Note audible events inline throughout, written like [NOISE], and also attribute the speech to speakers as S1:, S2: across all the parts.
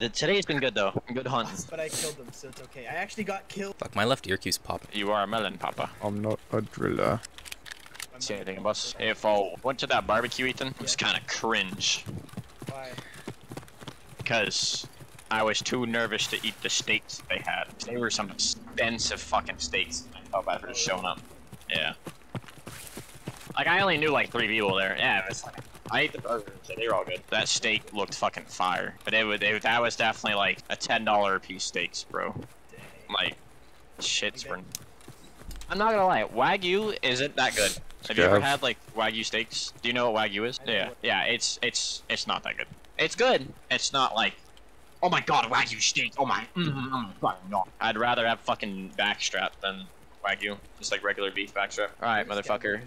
S1: The- Today's been good though. Good hunt.
S2: But I killed them, so it's okay. I actually got killed.
S3: Fuck, my left ear keeps popping.
S4: You are a melon, Papa.
S5: I'm not a driller.
S4: See anything, boss? If I went to that barbecue, Ethan,
S1: It's kind of cringe
S2: Why?
S1: because I was too nervous to eat the steaks they had. They were some expensive fucking steaks. I felt bad for just showing up. Yeah. Like I only knew like three people there. Yeah, it was like I ate the burgers. So they were all good. That steak looked fucking fire. But it would it, that was definitely like a ten dollar a piece steaks, bro.
S2: Dang.
S1: Like shit's for. I'm not gonna lie, wagyu isn't that good. Have you ever had like wagyu steaks? Do you know what wagyu is? Yeah, yeah. It's it's it's not that good. It's good. It's not like, oh my god, wagyu steak. Oh my, mm, my god, no. I'd rather have fucking backstrap than wagyu, just like regular beef backstrap. All right,
S2: There's a scav
S1: motherfucker.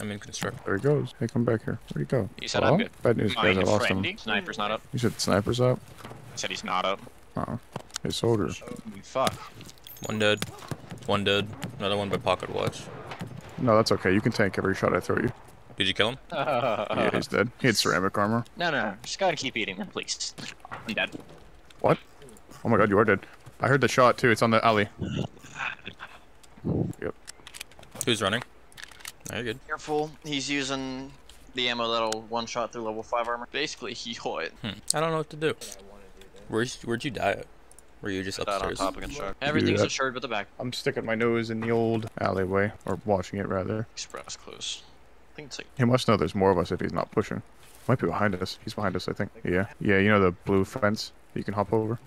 S3: I'm in construct.
S5: There he goes. Hey, come back here. Where'd he go?
S1: You said
S5: Hello?
S1: I'm good.
S5: Bad news, oh, guys. I
S1: My
S5: lost him.
S1: sniper's not up.
S5: You said sniper's up?
S1: I said he's not up.
S5: Uh-uh. Hey, soldier.
S1: Fuck.
S3: One dead. One dead. Another one by pocket watch.
S5: No, that's okay. You can tank every shot I throw at you.
S3: Did you kill him? [LAUGHS]
S5: yeah, he's dead. He had ceramic armor.
S1: No, no, no. Just gotta keep eating them, please. I'm dead.
S5: What? Oh my god, you are dead. I heard the shot too. It's on the alley. Yep.
S3: Who's running? No, you're good.
S1: Careful, he's using the ammo that'll one shot through level 5 armor. Basically, [LAUGHS] he hit
S3: Hmm. I don't know what to do.
S2: What I want to do there.
S3: Where's where'd you die at? Were you just
S1: that on
S3: upstairs?
S1: top of construct. Everything's
S5: that.
S1: assured with the back.
S5: I'm sticking my nose in the old alleyway, or watching it rather.
S1: Express close. I think it's like
S5: He must know there's more of us if he's not pushing. Might be behind us. He's behind us, I think. Yeah. Yeah, you know the blue fence that you can hop over?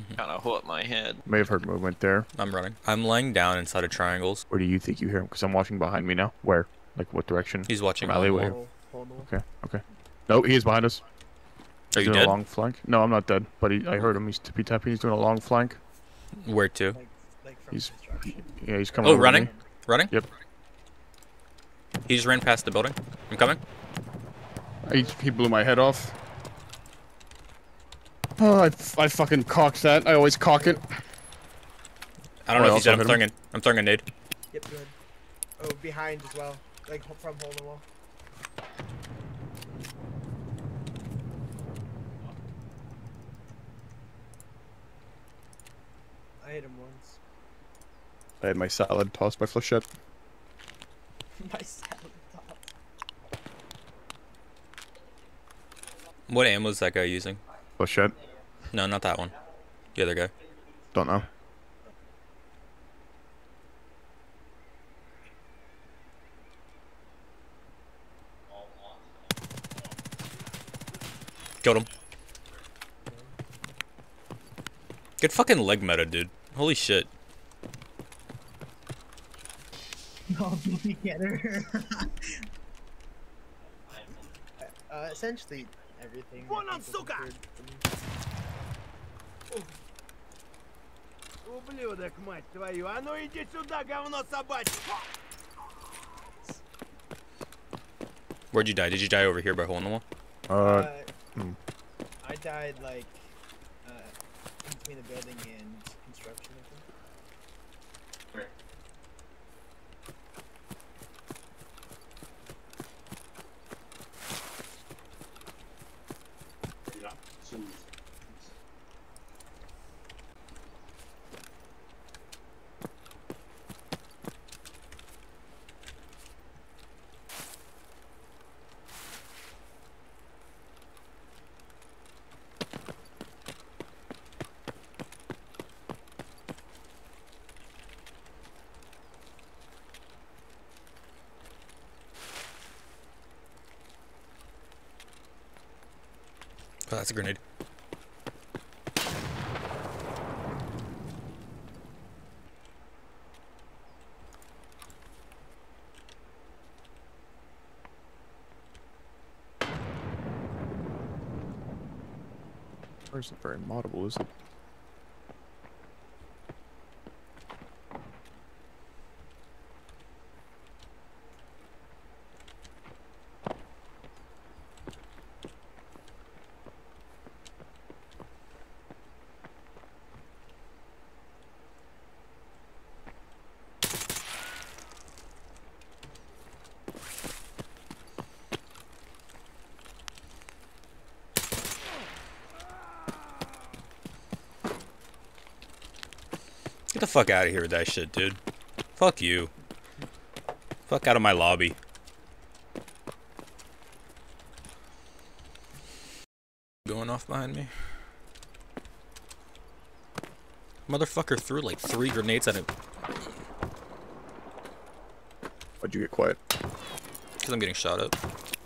S5: Mm-hmm.
S1: kind of hit my head.
S5: May have heard movement there.
S3: I'm running. I'm laying down inside of triangles.
S5: Where do you think you hear him? Because I'm watching behind me now. Where? Like what direction?
S3: He's watching
S5: From
S3: on the
S5: alleyway.
S3: wall.
S2: Hole- hole in the wall.
S5: Okay, okay. No, he is behind us.
S3: Are
S5: He's
S3: you
S5: doing
S3: dead?
S5: a long flank. No, I'm not dead, but he, I heard him. He's tippy tapping. He's doing a long flank.
S3: Where to?
S2: Like, like
S5: He's- Yeah, he's coming.
S3: Oh,
S5: over
S3: running?
S5: me.
S3: Running?
S5: Yep.
S3: He just ran past the building. I'm coming.
S5: He, he blew my head off. Oh, I, I fucking cocked that. I always cock it.
S3: I don't
S5: Oh,
S3: know
S5: I
S3: if he's
S5: also
S3: dead. I'm throwing a, I'm throwing a nade.
S2: Yep, good. Oh, behind as well. Like ho- from hole in the wall. I hit him once.
S5: I had my salad tossed by Flechette. [LAUGHS]
S2: My salad top.
S3: What ammo is that guy using?
S5: Flechette?
S3: No, not that one. The other guy.
S5: Don't know.
S3: Killed him. Good fucking leg meta, dude. Holy shit.
S2: Oh, get her. uh, essentially, everything. One on Suga!
S6: Ублюдок, мать твою! А ну иди сюда, говно собачье!
S3: Where'd you die? Did you die over here by hole in the wall?
S5: Uh,
S2: Uh,
S5: hmm.
S2: I died like uh, in between the building and
S3: Oh, that's a grenade.
S5: it very moddable, is it?
S3: Get the fuck out of here with that shit, dude. Fuck you. Fuck out of my lobby. Going off behind me. Motherfucker threw like three grenades at him.
S5: Why'd you get quiet?
S3: Because I'm getting shot at.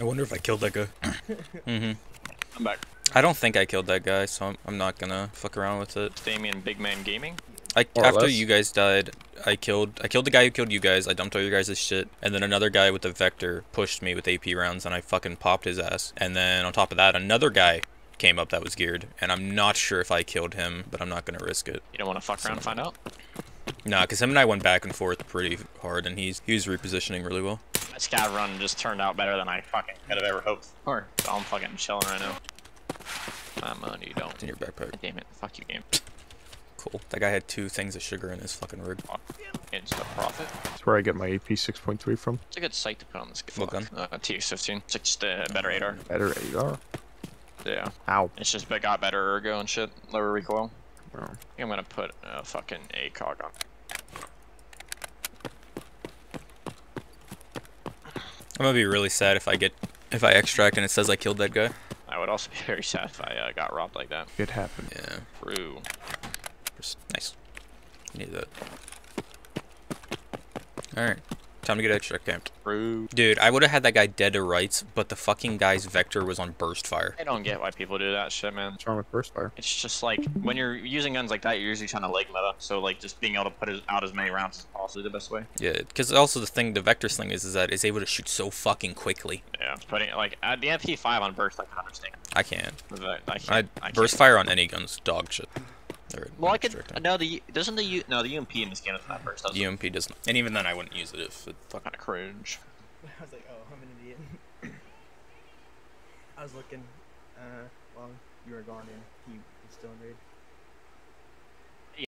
S3: I wonder if I killed that guy. [COUGHS] mm-hmm.
S1: I'm back.
S3: I don't think I killed that guy, so I'm, I'm not gonna fuck around with it.
S1: Damien Big Man Gaming.
S3: I
S5: or
S3: after
S5: less.
S3: you guys died, I killed I killed the guy who killed you guys. I dumped all your guys' shit, and then another guy with a vector pushed me with AP rounds, and I fucking popped his ass. And then on top of that, another guy came up that was geared, and I'm not sure if I killed him, but I'm not gonna risk it.
S1: You don't want to fuck around and find out?
S3: Nah, cause him and I went back and forth pretty hard, and he's he was repositioning really well.
S1: That scav run just turned out better than I fucking could have ever hoped for. So I'm fucking chilling right now. My money you don't.
S3: It's in your backpack.
S1: Damn it. Fuck you, game.
S3: Cool. That guy had two things of sugar in his fucking rig.
S1: It's a profit.
S5: That's where I get my AP 6.3 from.
S1: It's a good sight to put on this
S3: What gun?
S1: Uh, TX15. It's just a better radar.
S5: Better AR.
S1: Yeah.
S5: Ow.
S1: It's just got better ergo and shit. Lower recoil.
S5: Oh.
S1: I think I'm gonna put a fucking ACOG on.
S3: I'm gonna be really sad if I get if I extract and it says I killed that guy.
S1: I would also be [LAUGHS] very sad if I uh, got robbed like that.
S5: It happened.
S3: Yeah.
S1: True.
S3: Pers- Nice. Need that. Alright. Time to get extract camped.
S1: True.
S3: Dude, I would have had that guy dead to rights, but the fucking guy's vector was on burst fire.
S1: I don't get why people do that shit, man.
S5: What's wrong with burst fire?
S1: It's just like when you're using guns like that, you're usually trying to leg meta. So like just being able to put out as many rounds is possibly the best way.
S3: Yeah, because also the thing, the vector sling is, is that it's able to shoot so fucking quickly.
S1: Yeah. Putting like at the MP5 on burst, I can understand.
S3: I can't.
S1: But I, I,
S3: I
S1: can't, I can't.
S3: burst fire on any gun's dog shit. Or
S1: Well, I could.
S3: extract camp.
S1: No, the doesn't the U, no the UMP in this game is not first. Does
S3: UMP does not. And even then, I wouldn't use it if it fucking.
S1: Kind of cringe. [LAUGHS]
S2: I was like, oh, I'm an idiot. [COUGHS] I was looking uh, while you were gone and he was still in raid.